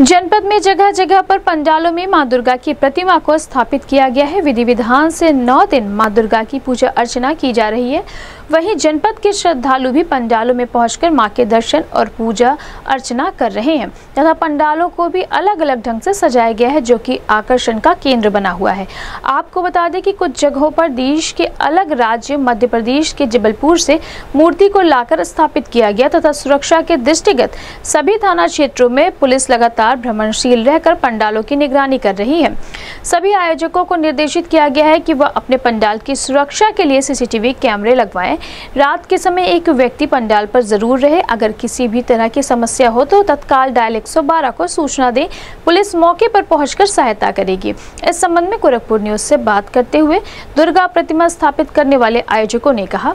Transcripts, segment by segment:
जनपद में जगह जगह पर पंडालों में माँ दुर्गा की प्रतिमा को स्थापित किया गया है। विधि विधान से नौ दिन माँ दुर्गा की पूजा अर्चना की जा रही है। वहीं जनपद के श्रद्धालु भी पंडालों में पहुंचकर माँ के दर्शन और पूजा अर्चना कर रहे हैं। तथा पंडालों को भी अलग अलग ढंग से सजाया गया है, जो कि आकर्षण का केंद्र बना हुआ है। आपको बता दें कि कुछ जगहों पर देश के अलग राज्य मध्य प्रदेश के जबलपुर से मूर्ति को लाकर स्थापित किया गया तथा सुरक्षा के दृष्टिगत सभी थाना क्षेत्रों में पुलिस लगातार भ्रमणशील रहकर पंडालों की निगरानी कर रही है। सभी आयोजकों को निर्देशित किया गया है कि वह अपने पंडाल की सुरक्षा के लिए सीसीटीवी कैमरे लगवाएँ। रात के समय एक व्यक्ति पंडाल पर ज़रूर रहे। अगर किसी भी तरह की समस्या हो तो तत्काल डायल 112 को सूचना दें। पुलिस मौके पर पहुंचकर सहायता करेगी। इस संबंध में गोरखपुर न्यूज़ से बात करते हुए दुर्गा प्रतिमा स्थापित करने वाले आयोजकों ने कहा।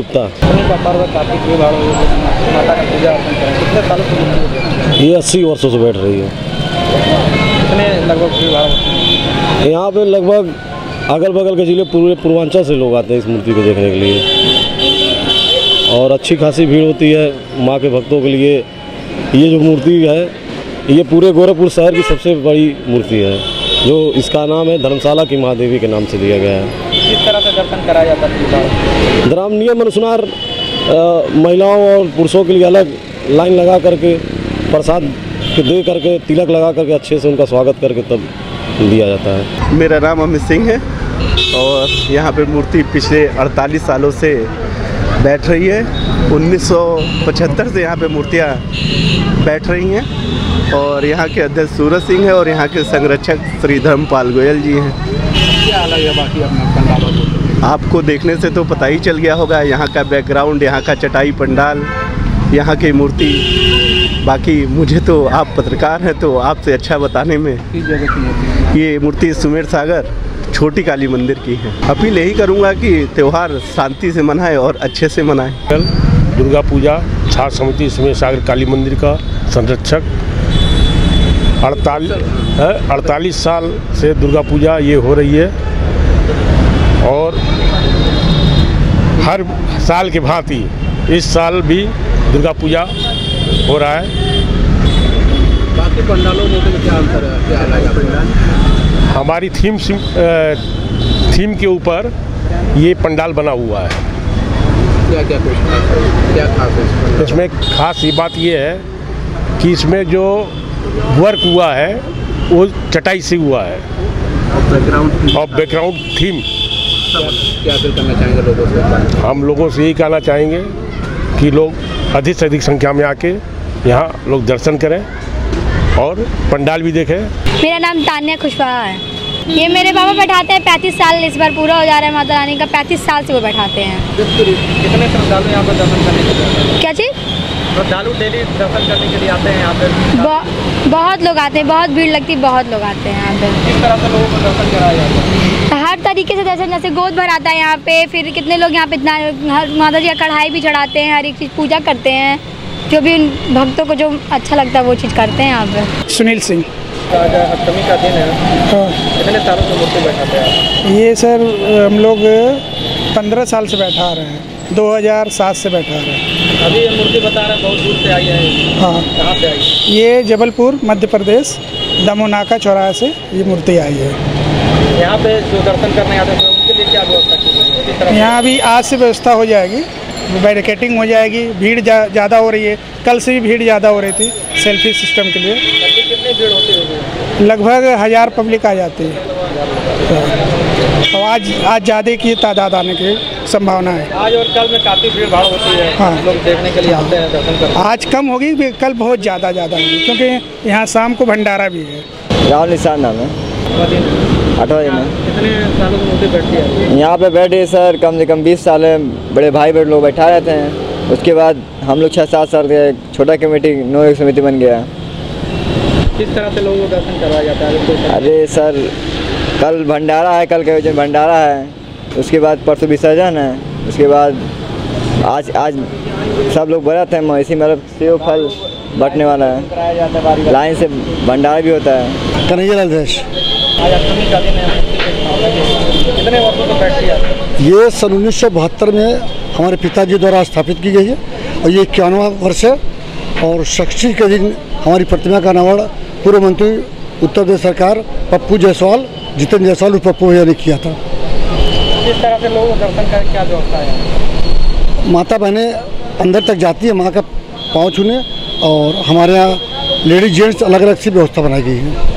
हो गई? ये अस्सी वर्षों से बैठ रही है? यहाँ पे लगभग अगल बगल के ज़िले पूरे पूर्वांचल से लोग आते हैं इस मूर्ति को देखने के लिए और अच्छी खासी भीड़ होती है माँ के भक्तों के लिए ये जो मूर्ति है, ये पूरे गोरखपुर शहर की सबसे बड़ी मूर्ति है, जो इसका नाम है धर्मशाला की महादेवी के नाम से दिया गया है किस तरह से दर्शन कराया जाता है नियम अनुसार महिलाओं और पुरुषों के लिए अलग लाइन लगा करके प्रसाद के दे करके तिलक लगा करके अच्छे से उनका स्वागत करके तब दिया जाता है। मेरा नाम अमित सिंह है और यहाँ पे मूर्ति पिछले 48 सालों से बैठ रही है। 1975 से यहाँ पे मूर्तियाँ बैठ रही हैं और यहाँ के अध्यक्ष सूरज सिंह है और यहाँ के संरक्षक श्री धर्मपाल गोयल जी हैं। आपको देखने से तो पता ही चल गया होगा, यहाँ का बैकग्राउंड यहाँ का चटाई पंडाल, यहाँ की मूर्ति बाकी मुझे तो आप पत्रकार हैं तो आपसे अच्छा बताने में? ये मूर्ति सुमेर सागर, छोटी काली मंदिर की है अपील यही करूँगा कि त्यौहार शांति से मनाएँ और अच्छे से मनाएँ कल दुर्गा पूजा, छात्र समिति इसमें सागर काली मंदिर का संरक्षक अड़तालीस अड़तालीस साल से दुर्गा पूजा ये हो रही है। और हर साल की भांति इस साल भी दुर्गा पूजा हो रहा है। बाकी पंडालों में तो क्या अंतर है? क्या अलग है हमारी थीम थीम के ऊपर ये पंडाल बना हुआ है। क्या क्या कुछ क्या खास है इसमें खास ये बात ये है कि इसमें जो वर्क हुआ है वो चटाई से हुआ है। और बैकग्राउंड थीम क्या अपील करना चाहेंगे लोगों से? हम लोगों से यही कहना चाहेंगे कि लोग अधिक से अधिक संख्या में आके यहाँ लोग दर्शन करें और पंडाल भी देखें। मेरा नाम तान्या खुशवाहा है। ये मेरे पापा बैठाते हैं पैंतीस साल इस बार पूरा हो जा रहा है माता रानी का पैंतीस साल से वो बैठाते हैं। कितने श्रद्धालु यहाँ पर दर्शन करने हैं? क्या चीज़? श्रद्धालु डेली दर्शन करने के लिए आते हैं यहाँ पे? बहुत लोग आते हैं बहुत भीड़ लगती है बहुत लोग आते हैं यहाँ पे। किस तरह से लोगों को दर्शन कराया जाता है? हर तरीके से दर्शन जैसे गोद भराता है यहाँ पे फिर कितने लोग यहाँ पे इतना हर माता जी का कढ़ाई भी चढ़ाते हैं हर एक चीज़ पूजा करते हैं जो भी उन भक्तों को जो अच्छा लगता है वो चीज़ करते हैं यहाँ पे। सुनील सिंह। आज अष्टमी का दिन है। हाँ। कितने सालों से मूर्ति बैठाते हैं ये सर हम लोग पंद्रह साल से बैठा आ रहे हैं। 2007 से बैठा रहे हैं। अभी ये मूर्ति बता रहे हैं बहुत दूर से आई है हाँ। कहाँ से आई? है ये जबलपुर मध्य प्रदेश दमोनाका चौराहे से ये मूर्ति आई है। यहाँ पे जो दर्शन करने आते हैं उनके लिए क्या व्यवस्था की? यहाँ अभी आज से व्यवस्था हो जाएगी बैरिकेटिंग हो जाएगी भीड़ ज़्यादा जा, हो रही है। कल से भी भीड़ ज़्यादा हो रही थी सेल्फी सिस्टम के लिए। कितनी भीड़ होती होगी? लगभग हज़ार पब्लिक आ जाती है। तो आज आज ज़्यादा की तादाद आने की संभावना है। आज और कल में काफ़ी भीड़ भाड़ होती है। हाँ। लोग देखने के लिए आते हैं दर्शन करने। आज कम होगी कल बहुत ज़्यादा ज़्यादा होगी क्योंकि यहाँ शाम को भंडारा भी है। राहुल निशान नाम है। है। कितने सालों से बैठती है? यहाँ पे बैठे सर कम से कम बीस साल है। बड़े भाई बड़े लोग बैठा रहते हैं। उसके बाद हम लोग छः सात साल के छोटा कमेटी नौ एक समिति बन गया किस तरह से लोगों को दर्शन करवाया जाता है? अरे सर कल भंडारा है, कल के दिन भंडारा है। उसके बाद परसों विसर्जन है। उसके बाद आज आज सब लोग बरत हैं, इसी मतलब सेव फल बटने वाला है। लाइन से भंडारा भी होता है। कन्हैया लाल देश। ये सन उन्नीस सौ बहत्तर में हमारे पिताजी द्वारा स्थापित की गई है, और ये इक्यानवा वर्ष है, और षष्ठी के दिन हमारी प्रतिमा का अनावरण पूर्व मंत्री, उत्तर प्रदेश सरकार, पप्पू जायसवाल जितेंद्र जायसवाल उस पर पूजा ने किया था। किस तरह से लोगों को दर्शन करें क्या व्यवस्था है? माता बहनें अंदर तक जाती है माँ का पाँव छूने और हमारे यहाँ लेडीज़ जेंट्स अलग अलग सी व्यवस्था बनाई गई है।